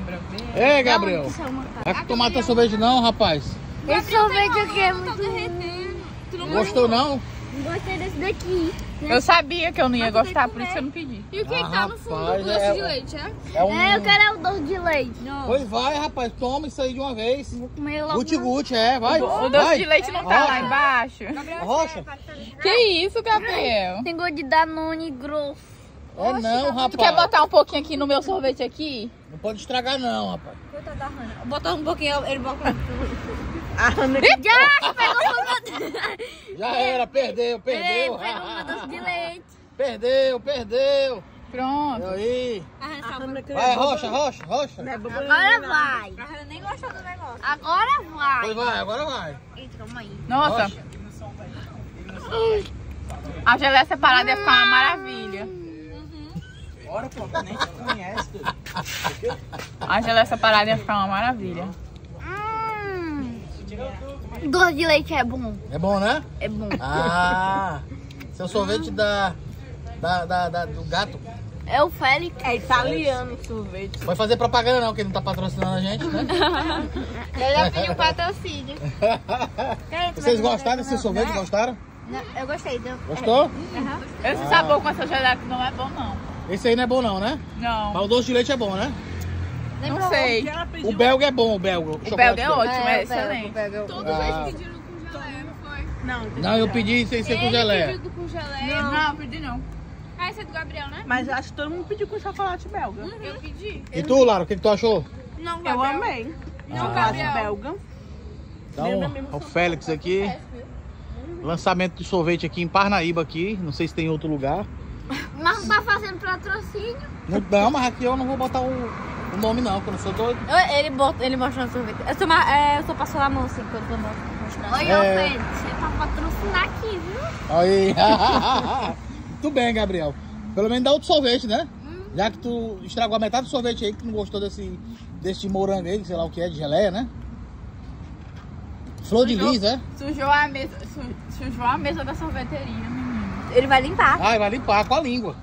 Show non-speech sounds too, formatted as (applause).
cobra. Ei, Gabriel. Isso é uma. Vai tomar teu sorvete não, rapaz. Esse sorvete aqui é Tá muito ruim. Tu não Gostou não? Não gostei desse daqui. Eu sabia que eu não ia Mas gostar, por isso eu não pedi. E o que, Ah, que tá no fundo? rapaz, doce é- de leite, é? É um... É, eu quero é o doce de leite. Pois vai, rapaz. Toma isso aí de uma vez. Vou comer logo. Guti guti, é. Vai. O doce vai. de leite não tá lá Rocha. embaixo. Rocha. Que isso, Gabriel? Tem gosto de Danone grosso. É não, rapaz. Tu quer botar um pouquinho aqui no meu sorvete aqui? Não pode estragar não, rapaz. Botou um pouquinho, ele bota... Já, pegou (laughs) o Já era, perdeu, perdeu. Pegou o de leite. (laughs) Perdeu, perdeu. Pronto. E aí? Ah, Vai, Rocha, Rocha, Rocha. Agora vai. A nem gostou do negócio. Agora Pois vai. vai, agora vai. Eita, calma aí. Nossa, Rocha. a geleia separada ia ficar uma maravilha. Bora, pô, tu nem te conhece, tudo. A geleia separada ia ficar uma maravilha. Hum. Doce de leite é bom. É bom, né? É bom. Ah, seu sorvete da, da, da, da- do gato. É o Félix. É italiano o sorvete. Vai fazer propaganda não, que ele não tá patrocinando a gente, né? (laughs) Eu já pedi um patrocínio. (laughs) Vocês gostaram desse sorvete? Gostaram? Eu gostei. Então... Gostou? Esse sabor com essa geleia que não é bom, não. Esse aí não é bom não, né? Não, Mas o doce de leite é bom, né? não sei. O belga é bom, o belga. O chocolate belga é belga. ótimo, é excelente. Todos Ah. eles pediram com geleia, não foi? Não, Não, eu pedi sem ser com Ele geleia. pediu com geleia. Não, não pedi não. Ah, esse é do Gabriel, né? Mas acho que todo mundo pediu com chocolate belga. Eu pedi. E tu, Lara, o que, que tu achou? Não, Eu Gabriel. amei. Não, Chocolate Gabriel. belga. Então, o Félix aqui. Lançamento de sorvete aqui em Parnaíba aqui. Não sei se tem em outro lugar. Mas não tá fazendo patrocínio. Não, não, mas aqui eu não vou botar o, o nome não, que eu não sou doido. Ele, bota, ele mostrou o sorvete. Eu sou, ma- é, eu sou passando a mão assim quando eu mostro. Oi, É. ô Félix, você tá patrocinar aqui, viu? Aí. (laughs) Muito bem, Gabriel. Pelo menos dá outro sorvete, né? Já que tu estragou a metade do sorvete aí, que tu não gostou desse, desse morango aí, sei lá o que é, de geleia, né? Flor de lis, é? Sujou a mesa, su- sujou a mesa da sorveteria, menino. Ele vai limpar. Ai, vai limpar com a língua.